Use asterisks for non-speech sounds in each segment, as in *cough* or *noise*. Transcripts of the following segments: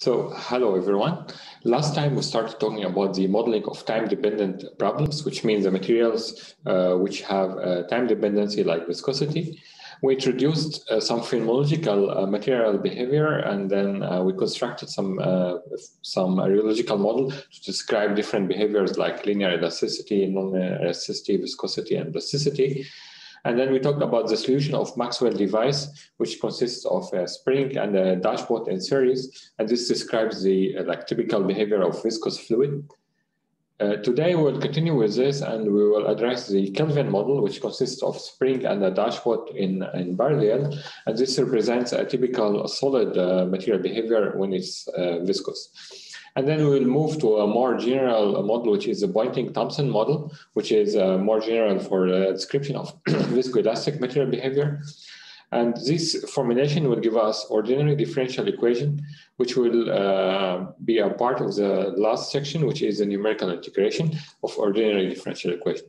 So, hello everyone. Last time we started talking about the modeling of time-dependent problems, which means the materials uh, which have uh, time dependency like viscosity. We introduced uh, some phenomenological uh, material behavior, and then uh, we constructed some uh, some rheological model to describe different behaviors like linear elasticity, non-elasticity, viscosity, and plasticity. And then we talked about the solution of Maxwell device, which consists of a spring and a dashpot in series. And this describes the uh, like typical behavior of viscous fluid. Uh, today we'll continue with this and we will address the Kelvin model, which consists of spring and a dashpot in, in parallel. And this represents a typical solid uh, material behavior when it's uh, viscous. And then we will move to a more general model, which is the Poynting-Thomson model, which is uh, more general for the description of *clears throat* viscoelastic material behavior. And this formulation will give us ordinary differential equation, which will uh, be a part of the last section, which is the numerical integration of ordinary differential equation.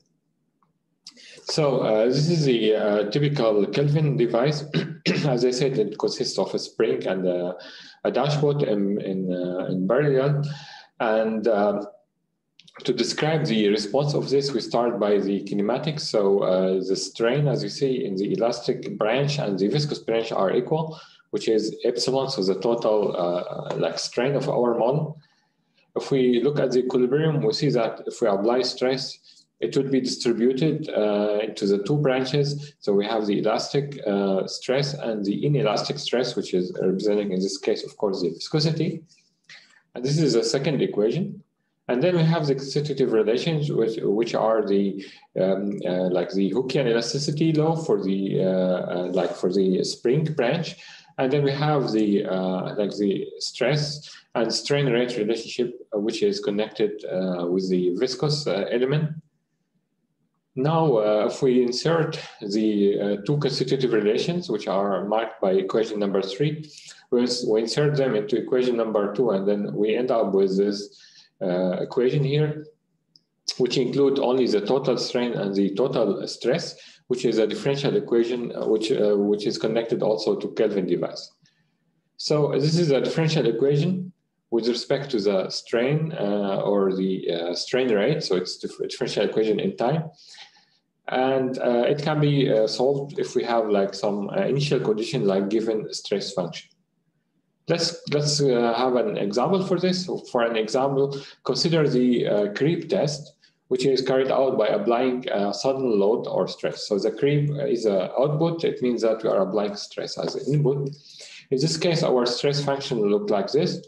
So uh, this is the uh, typical Kelvin device. *clears throat* As I said, it consists of a spring and a, a dashpot in, in, uh, in. And um, to describe the response of this, we start by the kinematics. So uh, the strain, as you see in the elastic branch and the viscous branch are equal, which is epsilon, so the total uh, like strain of our model. If we look at the equilibrium, we see that if we apply stress, it would be distributed uh, into the two branches. So we have the elastic uh, stress and the inelastic stress, which is representing in this case, of course, the viscosity. And this is the second equation. And then we have the constitutive relations, which, which are the um, uh, like the Hookean elasticity law for the uh, uh, like for the spring branch, and then we have the uh, like the stress and strain rate relationship, which is connected with the viscous element. Now, uh, if we insert the uh, two constitutive relations, which are marked by equation number three, we, we, insert them into equation number two, and then we end up with this uh, equation here, which include only the total strain and the total stress, which is a differential equation, uh, which, uh, which is connected also to Kelvin device. So this is a differential equation with respect to the strain uh, or the strain rate. So it's a differential equation in time. And uh, it can be uh, solved if we have like some uh, initial condition like given stress function. Let's, let's uh, have an example for this. For an example, consider the creep test, which is carried out by applying a sudden load or stress. So the creep is an output. It means that we are applying stress as an input. In this case, our stress function look like this.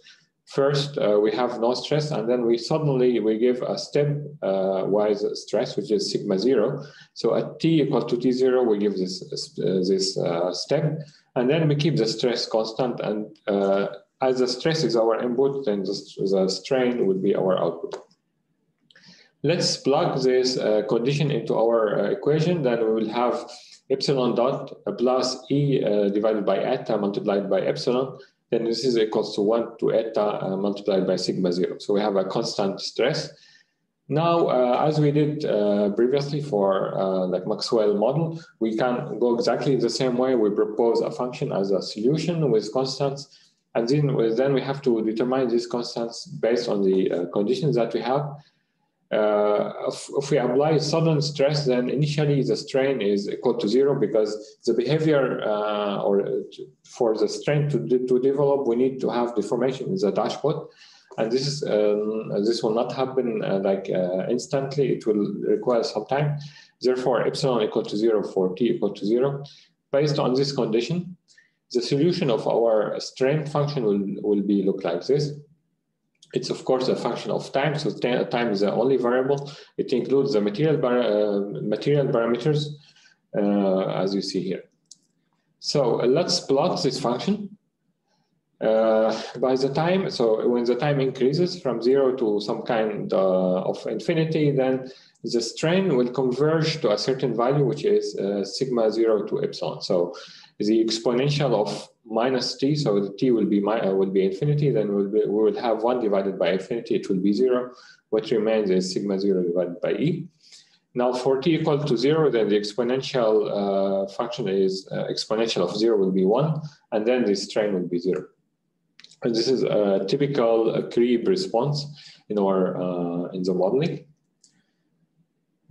First, uh, we have no stress, and then we suddenly we give a step-wise uh, stress, which is sigma zero. So at t equal to t zero, we give this uh, this uh, step, and then we keep the stress constant. And uh, as the stress is our input, then the, strain will be our output. Let's plug this uh, condition into our equation. Then we will have epsilon dot plus e divided by eta multiplied by epsilon then this is equals to 1 to eta uh, multiplied by sigma 0. So we have a constant stress. Now, uh, as we did uh, previously for uh, like Maxwell model, we can go exactly the same way. We propose a function as a solution with constants, and then, then we have to determine these constants based on the uh, conditions that we have. Uh, if, if, we apply sudden stress, then initially the strain is equal to zero because the behavior uh, or for the strain to, to develop, we need to have deformation in the dashpot. And this is um, this will not happen uh, like uh, instantly. It will require some time. Therefore, epsilon equal to zero for t equal to zero. Based on this condition, the solution of our strain function will, will be look like this. It's of course a function of time, so time is the only variable. It includes the material, uh, material parameters, uh, as you see here. So uh, let's plot this function. Uh, by the time, so when the time increases from zero to some kind uh, of infinity, then the strain will converge to a certain value, which is uh, sigma zero to epsilon. So the exponential of minus t, so the t will be my, uh, will be infinity, then we'll be, we will have one divided by infinity, it will be zero. What remains is sigma zero divided by e. Now for t equal to zero, then the exponential uh, function is uh, exponential of zero will be one, and then the strain will be zero. And this is a typical creep response in our uh, in the modeling.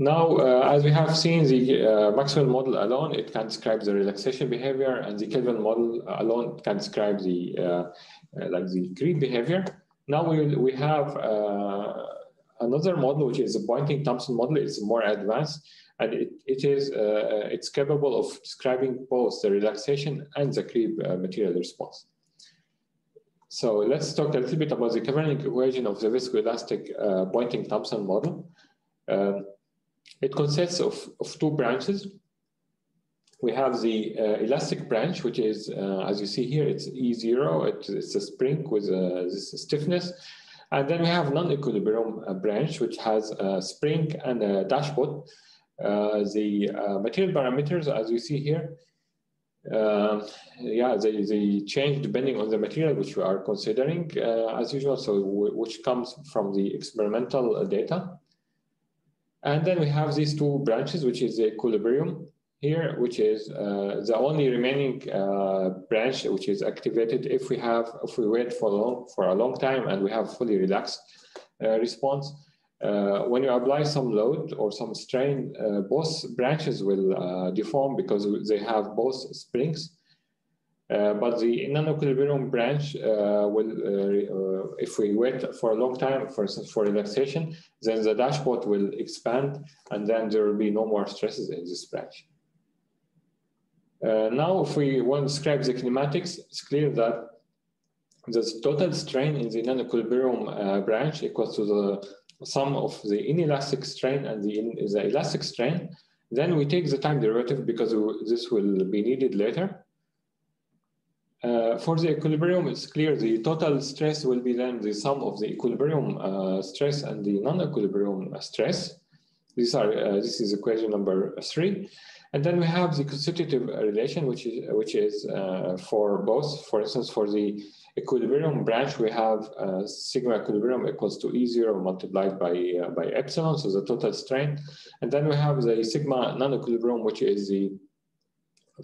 Now, uh, as we have seen, the uh, Maxwell model alone, it can describe the relaxation behavior, and the Kelvin model alone can describe the uh, uh like the creep behavior. Now we we have uh, another model, which is the Poynting-Thomson model. It's more advanced, and it, it is uh, it's capable of describing both the relaxation and the creep material response. So let's talk a little bit about the governing equation of the viscoelastic uh, Poynting-Thomson model. Um, it consists of, of two branches. We have the uh, elastic branch, which is, uh, as you see here, it's E0, it, it's a spring with uh, this stiffness. And then we have non-equilibrium uh, branch, which has a spring and a dashpot. Uh, the uh, material parameters, as you see here, uh, yeah, they, they change depending on the material which we are considering uh, as usual, so which comes from the experimental data. And then we have these two branches, which is the equilibrium here, which is uh, the only remaining uh, branch which is activated if we have if we wait for long for a long time and we have fully relaxed uh, response. Uh, when you apply some load or some strain, uh, both branches will uh, deform because they have both springs. Uh, but the non-equilibrium branch uh, will, uh, if we wait for a long time, for instance, for relaxation, then the dashpot will expand and then there will be no more stresses in this branch. now, if we want to describe the kinematics, it's clear that the total strain in the non-equilibrium branch equals to the sum of the inelastic strain and the, in, the elastic strain. Then we take the time derivative because this will be needed later. Uh, for the equilibrium, it's clear the total stress will be then the sum of the equilibrium uh, stress and the non-equilibrium stress. These are uh, this is equation number three, and then we have the constitutive relation, which is which is uh, for both. For instance, for the equilibrium branch, we have uh, sigma equilibrium equals to E0 multiplied by, uh, by epsilon, so the total strain. And then we have the sigma non-equilibrium, which is the,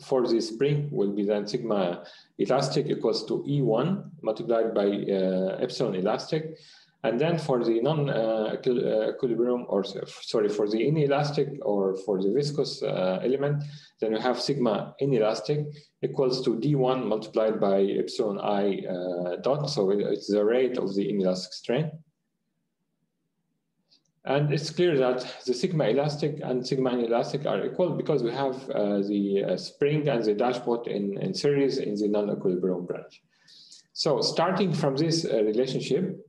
for the spring will be then sigma elastic equals to E1 multiplied by uh, epsilon elastic. And then for the non-equilibrium, uh, or sorry, for the inelastic or for the viscous uh, element, then we have sigma inelastic equals to d1 multiplied by epsilon i uh, dot. So it's the rate of the inelastic strain. And it's clear that the sigma elastic and sigma inelastic are equal because we have uh, the uh, spring and the dashpot in, in series in the non-equilibrium branch. So starting from this uh, relationship,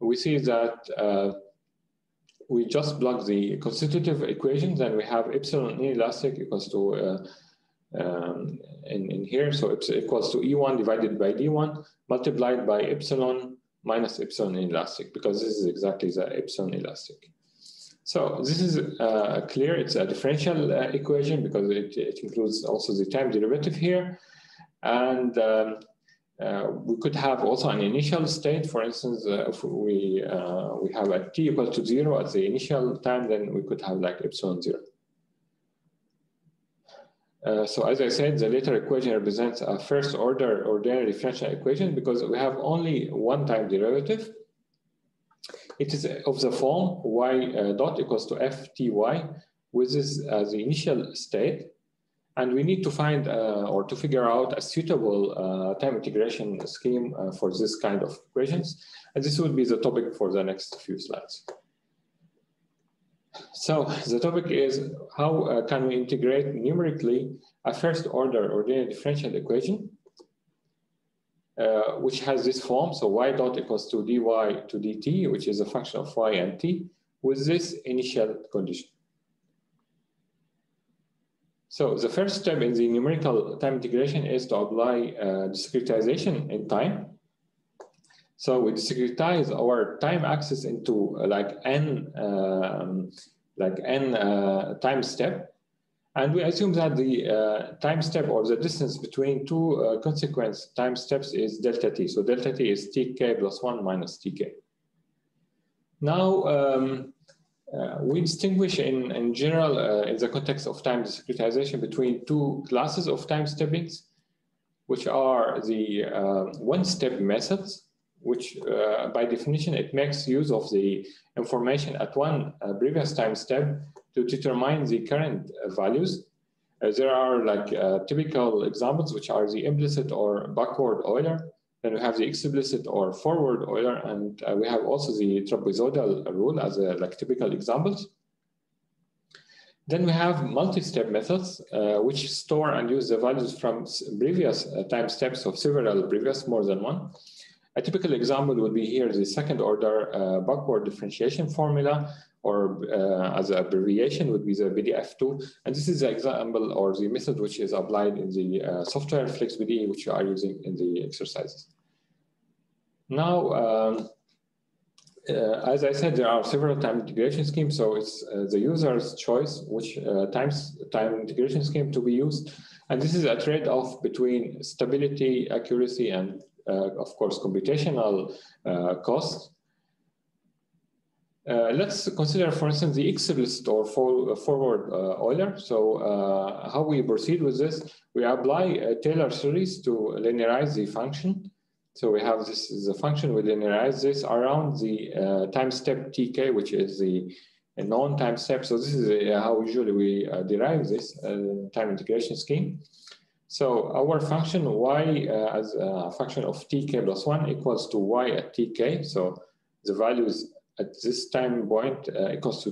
we see that uh, we just plug the constitutive equations and we have epsilon inelastic equals to uh, um, in, in here. So it's equals to E1 divided by D1 multiplied by epsilon minus epsilon inelastic because this is exactly the epsilon elastic. So this is uh, clear. It's a differential uh, equation because it, it includes also the time derivative here. And um, uh, we could have also an initial state, for instance, uh, if we, uh, we have a t equal to zero at the initial time, then we could have like epsilon zero. Uh, so as I said, the later equation represents a first order ordinary differential equation because we have only one time derivative. It is of the form y uh, dot equals to fty with this as the initial state. And we need to find uh, or to figure out a suitable uh, time integration scheme uh, for this kind of equations. And this would be the topic for the next few slides. So the topic is how uh, can we integrate numerically a first order ordinary differential equation, uh, which has this form. So y dot equals to dy to dt, which is a function of y and t with this initial condition. So the first step in the numerical time integration is to apply uh, discretization in time. So we discretize our time axis into uh, like n, um, like n uh, time step. And we assume that the uh, time step or the distance between two uh, consequence time steps is delta t. So delta t is tk plus one minus tk. Now, um, uh, we distinguish in, in general, uh, in the context of time discretization, between two classes of time steppings. which are the uh, one-step methods, which uh, by definition, it makes use of the information at one uh, previous time step to determine the current values. there are like typical examples, which are the implicit or backward Euler, then we have the explicit or forward Euler, and uh, we have also the trapezoidal rule as a, like typical examples. Then we have multi-step methods, uh, which store and use the values from previous uh, time steps of several previous, more than one. A typical example would be here the second order uh, backward differentiation formula, or uh, as an abbreviation would be the BDF2. And this is the example or the method which is applied in the uh, software FlexPDE, which you are using in the exercises. Now, um, uh, as I said, there are several time integration schemes, so it's uh, the user's choice which uh, times time integration scheme to be used. And this is a trade-off between stability, accuracy, and of course, computational uh, cost. Uh, let's consider, for instance, the explicit or for, forward Euler. So how we proceed with this, we apply a Taylor series to linearize the function. So we have this is a function, we linearize this around the uh, time step tk, which is the known time step. So this is uh, how usually we uh, derive this uh, time integration scheme. So our function y uh, as a function of tk plus 1 equals to y at tk. So the values at this time point uh, equals to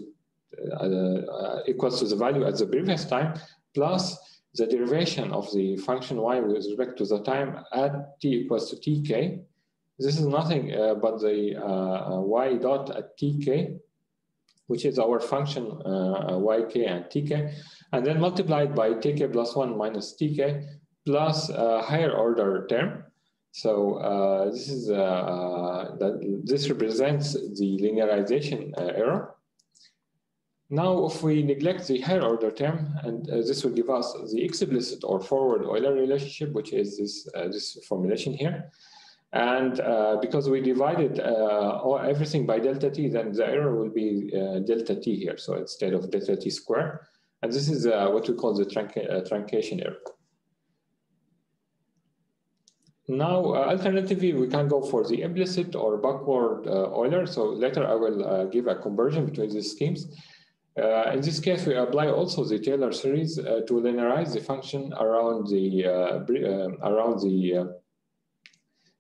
equals to the value at the previous time plus the derivation of the function y with respect to the time at t equals to tk. This is nothing uh, but the uh, y dot at tk, which is our function uh, yk and tk, and then multiplied by tk plus 1 minus tk plus a higher order term. So uh, this is uh, that this represents the linearization uh, error. Now, if we neglect the higher order term, and uh, this will give us the explicit or forward Euler relationship, which is this, uh, this formulation here. And uh, because we divided uh, everything by delta t, then the error will be uh, delta t here. So instead of delta t squared. And this is uh, what we call the trunca truncation error. Now, alternatively, we can go for the implicit or backward Euler. So later I will give a conversion between these schemes. Uh, in this case, we apply also the Taylor series uh, to linearize the function around the uh, uh around the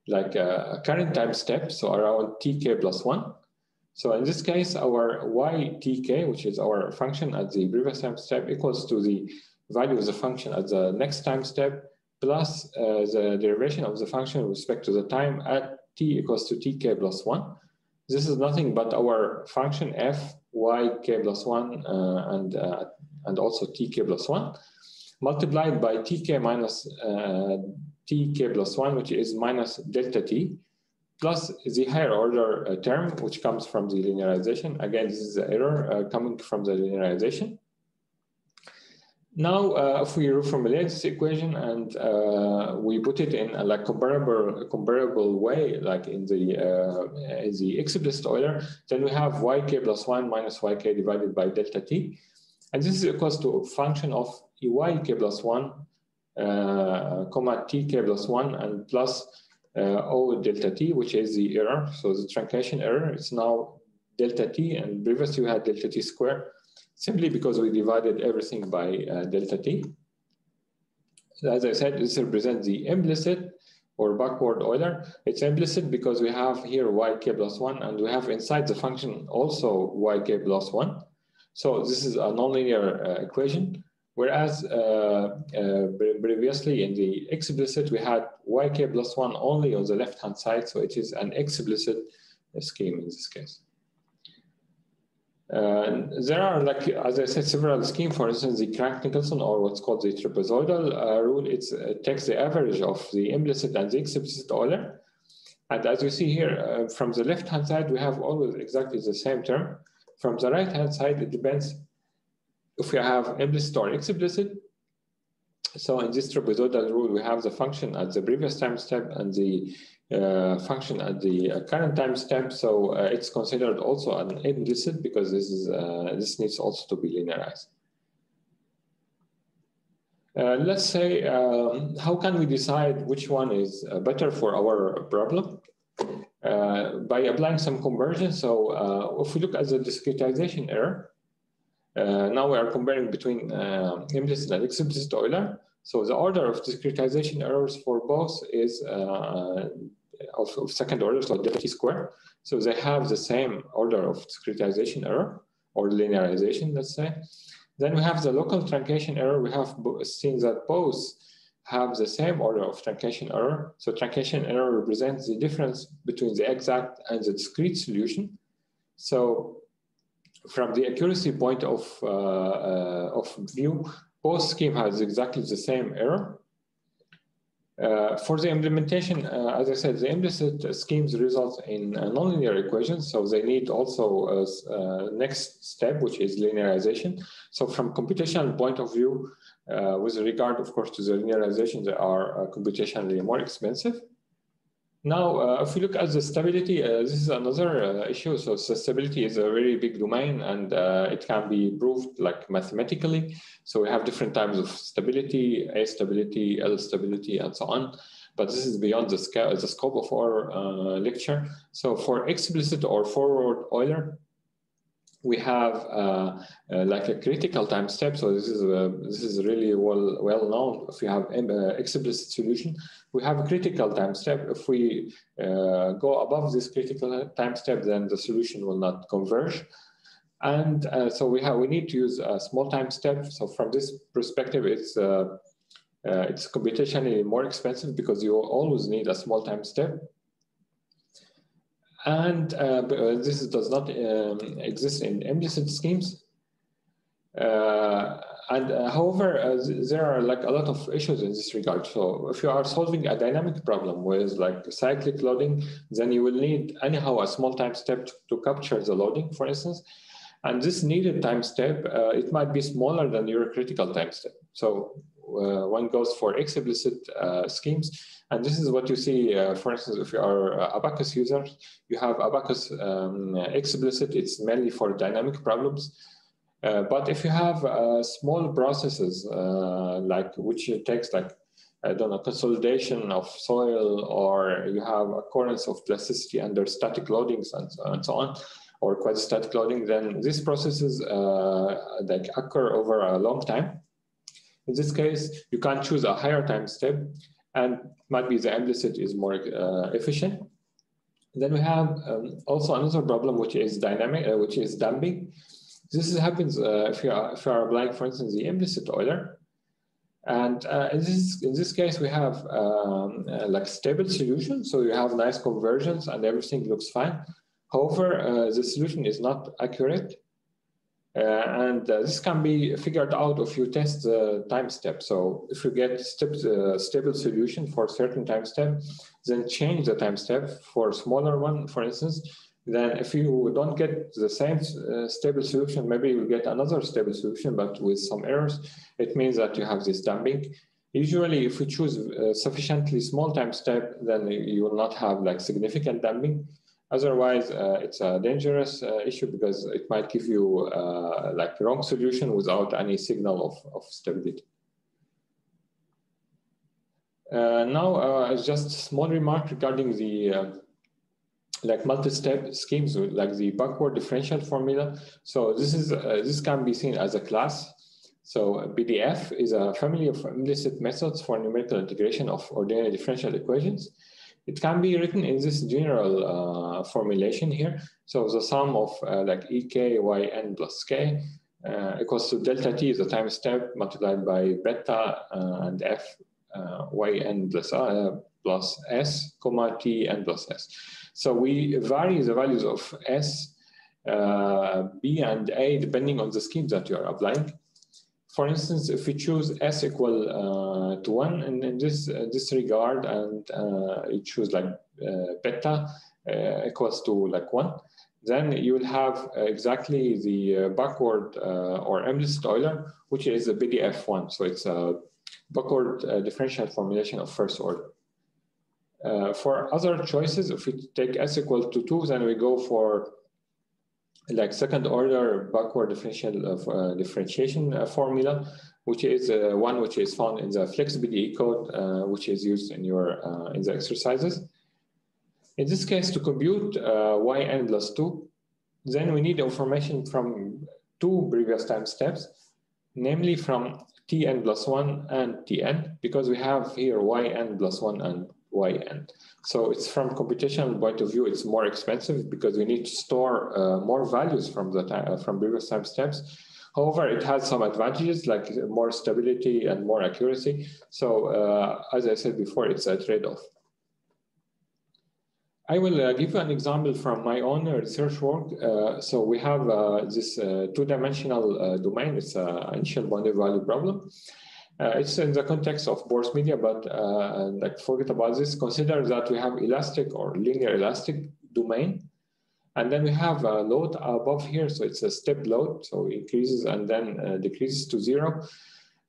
uh, like uh, current time step, so around tk plus one. So in this case, our y tk, which is our function at the previous time step, equals to the value of the function at the next time step plus the derivation of the function with respect to the time at t equals to tk plus one. This is nothing but our function f y k plus 1 uh, and, uh, and also tk plus 1 multiplied by tk minus uh, tk plus 1, which is minus delta t, plus the higher order term, which comes from the linearization. Again, this is the error coming from the linearization. Now, uh, if we reformulate this equation and uh, we put it in a like comparable comparable way, like in the uh, in the explicit Euler, then we have yk plus one minus yk divided by delta t, and this is equals to a function of yk plus one, uh, comma tk plus one, and plus uh, o delta t, which is the error. So the truncation error is now delta t, and previously we had delta t squared simply because we divided everything by uh, delta t. As I said, this represents the implicit or backward Euler. It's implicit because we have here yk plus 1, and we have inside the function also yk plus 1. So this is a nonlinear uh, equation. Whereas uh, uh, previously in the explicit, we had yk plus 1 only on the left-hand side, so it is an explicit scheme in this case. Uh, there are, like as I said, several schemes. For instance, the Crank-Nicolson or what's called the trapezoidal uh, rule. it uh, takes the average of the implicit and the explicit Euler. And as you see here, uh, from the left-hand side, we have always exactly the same term. From the right-hand side, it depends if we have implicit or explicit. So in this trapezoidal rule, we have the function at the previous time step and the uh, function at the uh, current time step. So uh, it's considered also an implicit because this is this needs also to be linearized. Uh, let's say, um, how can we decide which one is uh, better for our problem? Uh, by applying some conversion. So uh, if we look at the discretization error, uh, Uh, now we are comparing between implicit and explicit Euler. So the order of discretization errors for both is uh, of, of, second order, so delta t square. So they have the same order of discretization error or linearization, let's say. Then we have the local truncation error. We have seen that both have the same order of truncation error. So truncation error represents the difference between the exact and the discrete solution. So from the accuracy point of, uh, uh, of view, both scheme has exactly the same error. Uh, for the implementation, uh, as I said, the implicit schemes result in nonlinear equations, so they need also a, a, next step, which is linearization. So from computational point of view, uh, with regard, of course, to the linearization, they are computationally more expensive. Now, uh, if we look at the stability, uh, this is another uh, issue. So stability is a very big domain and uh, it can be proved like mathematically. So we have different types of stability, A stability, L stability, and so on. But this is beyond the, the scope of our uh, lecture. So for explicit or forward Euler, we have uh, uh, like a critical time step. So this is uh, this is really well well known. If you have an uh, explicit solution, we have a critical time step. If we uh, go above this critical time step, then the solution will not converge. And uh, so we have we need to use a small time step. So from this perspective, it's it's computationally more expensive because you always need a small time step and uh, uh, this does not um, exist in implicit schemes. Uh, and uh, however, uh, there are like a lot of issues in this regard. So if you are solving a dynamic problem with like cyclic loading, then you will need anyhow a small time step to, to capture the loading, for instance. And this needed time step, uh, it might be smaller than your critical time step. So one goes for explicit schemes and this is what you see, uh, for instance, if you are Abaqus users, you have Abaqus um, explicit, it's mainly for dynamic problems. Uh, but if you have uh, small processes, uh, like which takes like, I don't know, consolidation of soil, or you have occurrence of plasticity under static loadings and, so, and so on, or quasi-static loading, then these processes uh, like occur over a long time. In this case, you can choose a higher time step and might be the implicit is more uh, efficient. Then we have um, also another problem, which is dynamic, uh, which is damping. This happens uh, if you are if you are applying, for instance, the implicit Euler. And uh, in this in this case, we have um, uh, like stable solution, so you have nice conversions and everything looks fine. However, uh, the solution is not accurate and uh, this can be figured out if you test the time step. So if you get step, uh, stable solution for certain time step, then change the time step for a smaller one, for instance. Then if you don't get the same uh, stable solution, maybe you get another stable solution, but with some errors, it means that you have this damping. Usually, if you choose a sufficiently small time step, then you will not have like significant damping. Otherwise, uh, it's a dangerous uh, issue because it might give you uh, like wrong solution without any signal of, of stability. Uh, now, uh, just small remark regarding the uh, like multi-step schemes, like the backward differential formula. So this is this can be seen as a class. So BDF is a family of implicit methods for numerical integration of ordinary differential equations. It can be written in this general uh, formulation here. So the sum of uh, like ek yn plus k uh, equals to delta t, the time step multiplied by beta uh, and f uh, yn plus, uh, plus s, comma t n plus s. So we vary the values of s, b, and a depending on the scheme that you are applying for instance, if we choose s equal uh, to one in, in this uh, this regard, and uh, you choose like uh, beta uh, equals to like one, then you will have exactly the uh, backward or implicit Euler, which is a BDF one. So it's a backward differential formulation of first order. for other choices, if we take s equal to two, then we go for like second order backward differential of uh, differentiation uh, formula, which is uh, one which is found in the FlexPDE code, uh, which is used in your uh, in the exercises. In this case, to compute uh, yn plus 2, then we need information from two previous time steps, namely from tn plus 1 and tn, because we have here yn plus 1 and yn. So it's from computational point of view, it's more expensive because we need to store uh, more values from the time, uh, from previous time steps. However, it has some advantages like more stability and more accuracy. So uh, as I said before, it's a trade-off. I will uh, give you an example from my own research work. Uh, so we have uh, this uh, two-dimensional uh, domain. It's an initial boundary value problem. Uh, it's in the context of porous media, but like forget about this. Consider that we have elastic or linear elastic domain. And then we have a load above here. So it's a step load. So increases and then decreases to zero.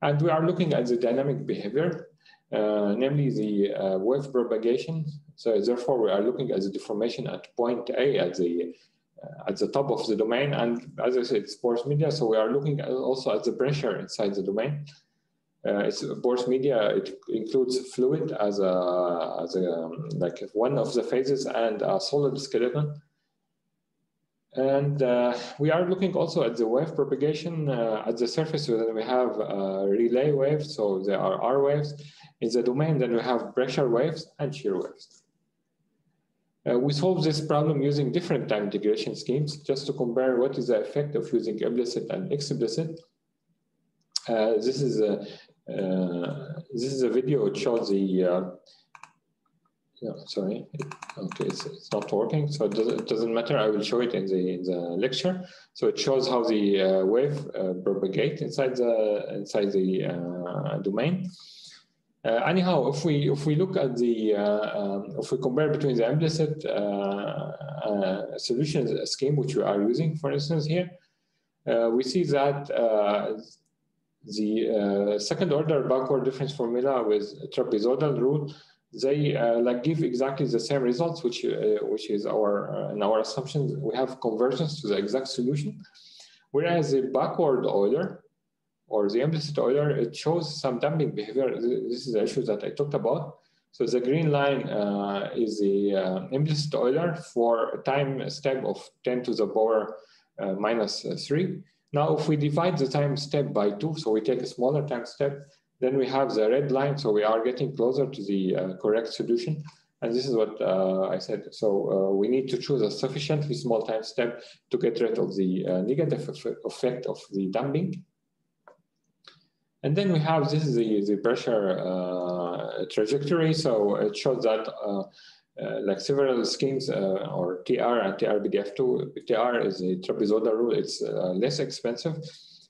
And we are looking at the dynamic behavior uh, namely the uh, wave propagation. So therefore, we are looking at the deformation at point A at the uh, at the top of the domain. And as I said, it's porous media. So we are looking also at the pressure inside the domain. Uh, it's porous media. It includes fluid as a as a um, like one of the phases and a solid skeleton. And uh, we are looking also at the wave propagation uh, at the surface. So then we have uh, Rayleigh waves. So there are R waves. In the domain, then we have pressure waves and shear waves. Uh, we solve this problem using different time integration schemes just to compare what is the effect of using implicit and explicit. Uh, this is a uh, this is a video. It shows the uh, sorry. Okay, it's, it's not working, so it doesn't, it doesn't, matter. I will show it in the in the lecture. So it shows how the uh, wave uh, propagate inside the inside the uh, domain. Uh, anyhow, if we if we look at the uh, um, if we compare between the implicit uh, solution scheme which we are using, for instance, here, we see that the second order backward difference formula with trapezoidal rule they uh, like give exactly the same results, which uh, which is our uh, in our assumptions we have convergence to the exact solution, whereas the backward Euler or the implicit Euler it shows some damping behavior. This is the issue that I talked about. So the green line uh, is the uh, implicit Euler for a time step of 10 to the power uh, minus 3. Now, if we divide the time step by 2, so we take a smaller time step, then we have the red line, so we are getting closer to the uh, correct solution. And this is what uh, I said. So uh, we need to choose a sufficiently small time step to get rid of the uh, negative effect of the damping. And then we have, this is the, the pressure uh, trajectory. So it shows that uh, like several schemes or TR and TR-BDF2, TR is a trapezoidal rule. It's less expensive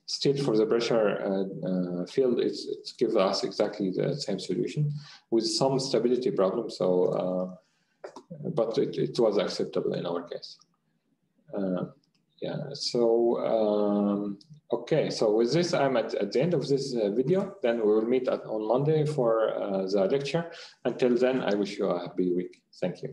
still for the pressure uh, uh, field, it gives us exactly the same solution with some stability problem. So, uh, but it, it, was acceptable in our case. Yeah, so, um, okay, so with this, I'm at, at the end of this video. Then we will meet at, on Monday for the lecture. Until then, I wish you a happy week. Thank you.